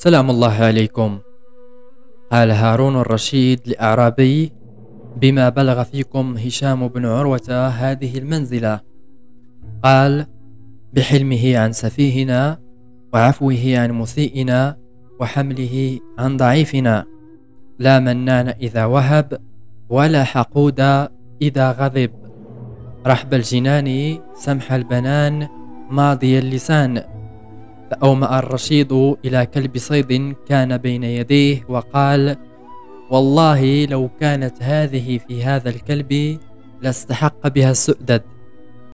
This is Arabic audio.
سلام الله عليكم. قال هارون الرشيد لأعرابي بما بلغ فيكم هشام بن عروة هذه المنزلة. قال بحلمه عن سفيهنا وعفوه عن مسيئنا وحمله عن ضعيفنا. لا منان إذا وهب ولا حقود إذا غضب. رحب الجنان سمح البنان ماضي اللسان. فأومأ الرشيد إلى كلب صيد كان بين يديه وقال والله لو كانت هذه في هذا الكلب لاستحق بها السؤدد.